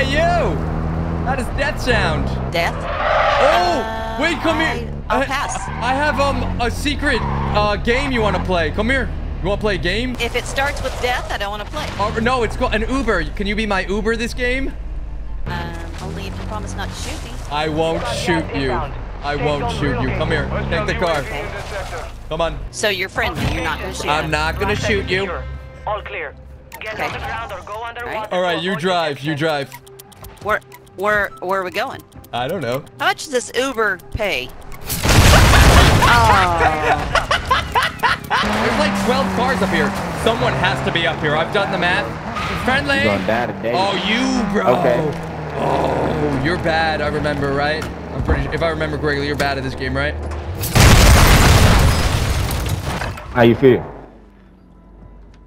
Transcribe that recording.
Hey, you! How does death sound? Death? Oh! Wait, come here. I'll I- pass. I have um a secret uh, game you want to play. Come here. You want to play a game? If it starts with death, I don't want to play. Oh, no, it's called an Uber. Can you be my Uber this game? Um, only if you promise not to shoot me. I won't shoot you. I won't shoot you. Come here. Take the car. Come on. So you're friendly. You're not going to shoot. I'm us. not gonna shoot you. All clear. Get Okay. on the ground or go underwater. All right, you drive. You drive. Where, where, where are we going? I don't know. How much does this Uber pay? oh, There's like 12 cars up here. Someone has to be up here. I've done the math. Friendly. You gonna die today. Oh, you, bro. Okay. Oh, you're bad. I remember, right? I'm pretty. If I remember correctly, you're bad at this game, right? How you feel?